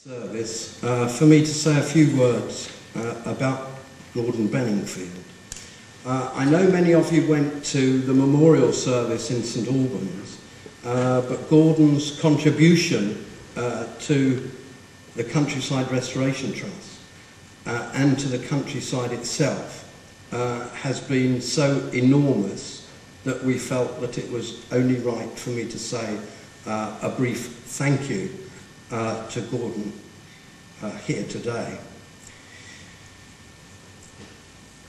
service uh, for me to say a few words uh, about Gordon Beningfield. Uh, I know many of you went to the memorial service in St Albans, uh, but Gordon's contribution uh, to the Countryside Restoration Trust uh, and to the countryside itself has been so enormous that we felt that it was only right for me to say a brief thank you uh, to Gordon uh, here today.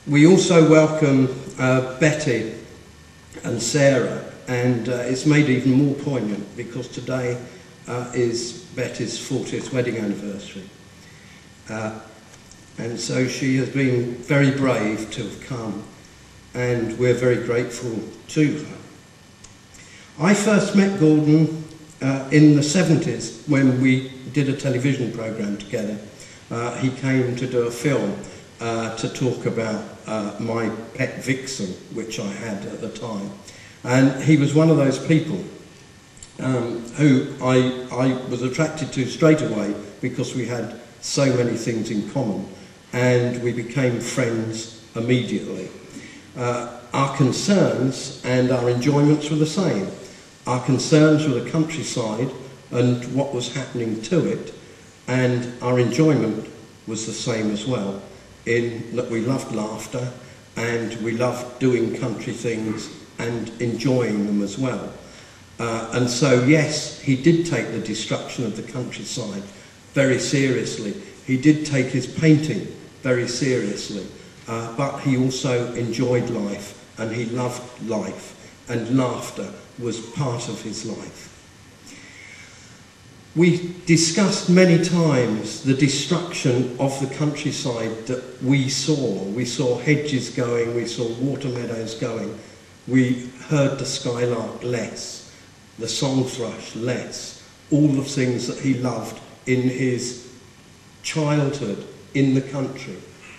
We also welcome uh, Betty and Sarah, and uh, it's made even more poignant because today uh, is Betty's 40th wedding anniversary. And so she has been very brave to have come, and we're very grateful to her. I first met Gordon uh, in the 70s when we did a television program together. Uh, he came to do a film uh, to talk about uh, my pet vixen, which I had at the time. And he was one of those people um, who I, I was attracted to straight away because we had so many things in common and we became friends immediately. Uh, our concerns and our enjoyments were the same. Our concerns were the countryside and what was happening to it, and our enjoyment was the same as well, in that we loved laughter and we loved doing country things and enjoying them as well. Uh, and so, yes, he did take the destruction of the countryside very seriously. He did take his painting very seriously, uh, but he also enjoyed life and he loved life, and laughter was part of his life. We discussed many times the destruction of the countryside that we saw. We saw hedges going, we saw water meadows going, we heard the skylark less, the song thrush less, all the things that he loved in his childhood in the country,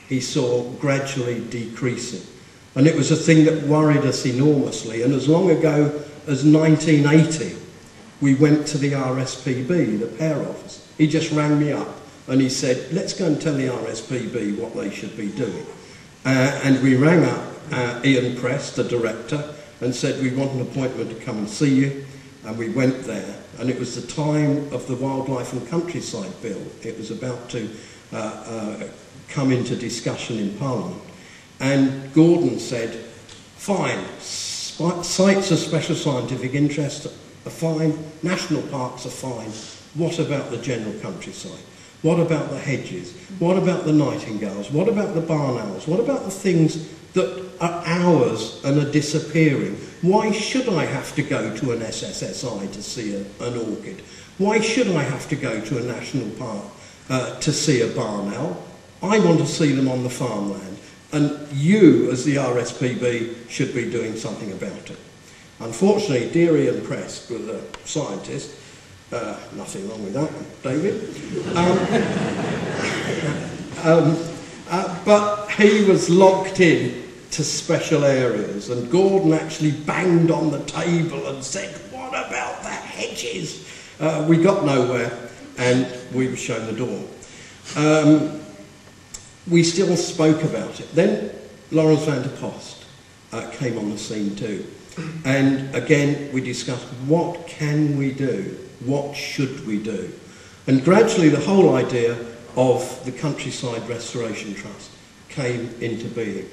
he saw gradually decreasing. And it was a thing that worried us enormously. And as long ago as 1980, we went to the RSPB, the pair office. He just rang me up and he said, let's go and tell the RSPB what they should be doing. Uh, and we rang up uh, Ian Prestt, the director, and said, we want an appointment to come and see you. And we went there. And it was the time of the Wildlife and Countryside Bill. It was about to uh, uh, come into discussion in Parliament. And Gordon said, fine, sites of special scientific interest are fine, national parks are fine. What about the general countryside? What about the hedges? What about the nightingales? What about the barn owls? What about the things that are ours and are disappearing? Why should I have to go to an SSSI to see a, an orchid? Why should I have to go to a national park uh, to see a barn owl? I want to see them on the farmland. And you, as the RSPB, should be doing something about it. Unfortunately, dear Ian Prestt was a scientist. Uh, nothing wrong with that, David. Um, um, uh, but he was locked in to special areas, and Gordon actually banged on the table and said, What about the hedges? Uh, we got nowhere, and we were shown the door. Um, we still spoke about it. Then Laurens van der Post uh, came on the scene too. And again, we discussed what can we do? What should we do? And gradually the whole idea of the Countryside Restoration Trust came into being.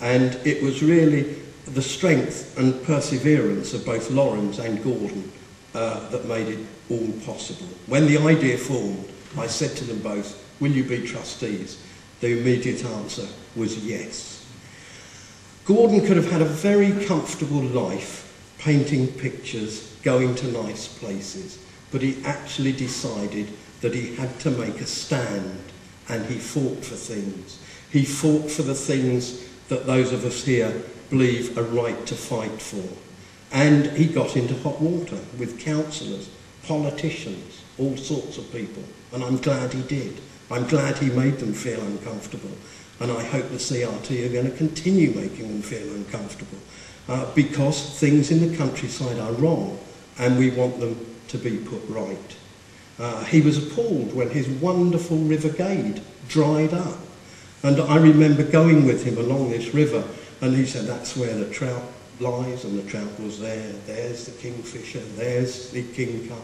And it was really the strength and perseverance of both Laurens and Gordon uh, that made it all possible. When the idea formed, I said to them both, will you be trustees? The immediate answer was yes. Gordon could have had a very comfortable life, painting pictures, going to nice places, but he actually decided that he had to make a stand and he fought for things. He fought for the things that those of us here believe a right to fight for. And he got into hot water with councillors, politicians, all sorts of people. And I'm glad he did. I'm glad he made them feel uncomfortable. And I hope the CRT are going to continue making them feel uncomfortable. Uh, because things in the countryside are wrong and we want them to be put right. Uh, he was appalled when his wonderful River Gade dried up. And I remember going with him along this river, and he said, That's where the trout lies, and the trout was there. There's the kingfisher, there's the kingcup.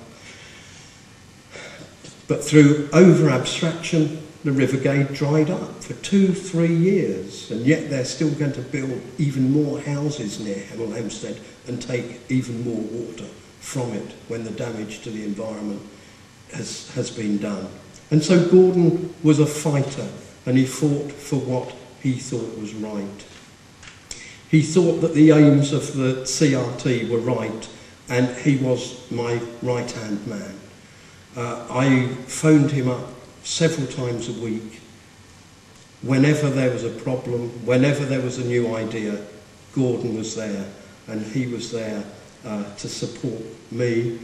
But through over abstraction, the River Gade dried up for two, three years, and yet they're still going to build even more houses near Hemel Hempstead and take even more water from it when the damage to the environment has, has been done. And so Gordon was a fighter, and he fought for what he thought was right. He thought that the aims of the CRT were right, and he was my right-hand man. Uh, I phoned him up several times a week. Whenever there was a problem, whenever there was a new idea, Gordon was there, and he was there uh, to support me.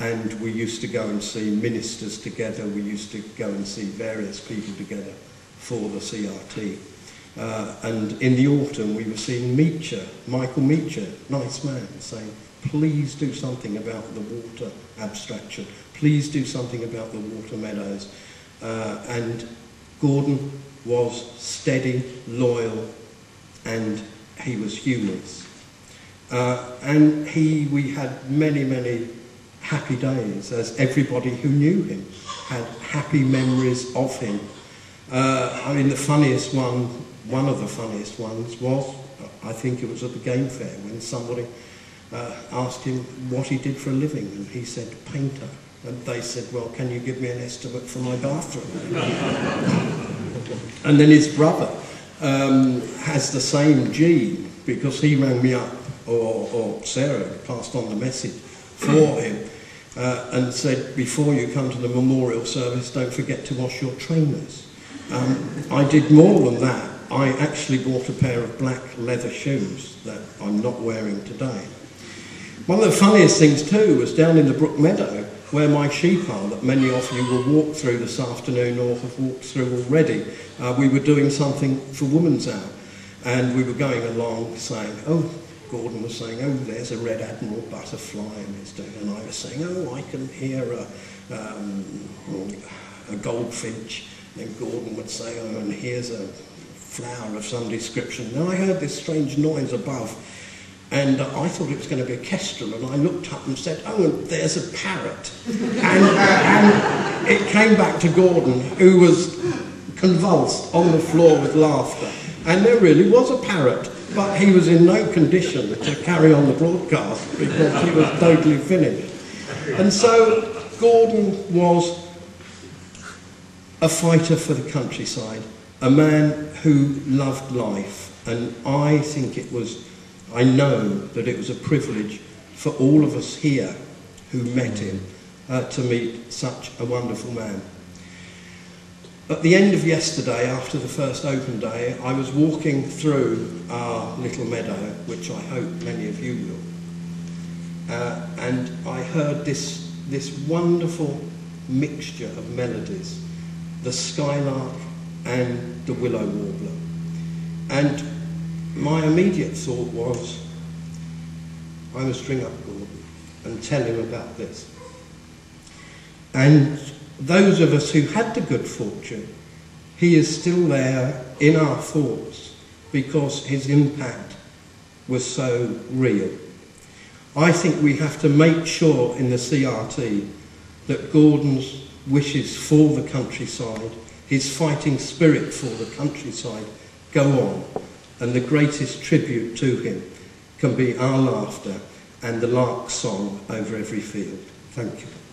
And we used to go and see ministers together. We used to go and see various people together for the CRT. Uh, and in the autumn, we were seeing Meacher, Michael Meacher, nice man, saying, please do something about the water abstraction. Please do something about the water meadows. Uh, and Gordon was steady, loyal, and he was humorous. Uh, and he, we had many, many happy days, as everybody who knew him had happy memories of him. Uh, I mean, the funniest one, one of the funniest ones was, I think it was at the game fair, when somebody uh, asked him what he did for a living, and he said, painter. And they said, well, can you give me an estimate for my bathroom? and then his brother um, has the same gene because he rang me up, or, or Sarah passed on the message for him, uh, and said, before you come to the memorial service, don't forget to wash your trainers. Um, I did more than that. I actually bought a pair of black leather shoes that I'm not wearing today. One of the funniest things too was down in the Brook Meadow, where my sheep are that many of you will walk through this afternoon or have walked through already. Uh, we were doing something for Women's Hour and we were going along saying, oh, Gordon was saying, oh, there's a red admiral butterfly and it's doing, and I was saying, oh, I can hear a, um, a goldfinch. And then Gordon would say, oh, and here's a flower of some description. Now I heard this strange noise above and I thought it was going to be a kestrel, and I looked up and said, oh, there's a parrot. and, and it came back to Gordon, who was convulsed on the floor with laughter. And there really was a parrot, but he was in no condition to carry on the broadcast because he was totally finished. And so Gordon was a fighter for the countryside, a man who loved life, and I think it was I know that it was a privilege for all of us here who met him uh, to meet such a wonderful man. At the end of yesterday, after the first open day, I was walking through our little meadow, which I hope many of you will, uh, and I heard this, this wonderful mixture of melodies, the skylark and the willow warbler. And my immediate thought was, I must ring up Gordon and tell him about this. And those of us who had the good fortune, he is still there in our thoughts because his impact was so real. I think we have to make sure in the CRT that Gordon's wishes for the countryside, his fighting spirit for the countryside, go on and the greatest tribute to him can be our laughter and the lark song over every field. Thank you.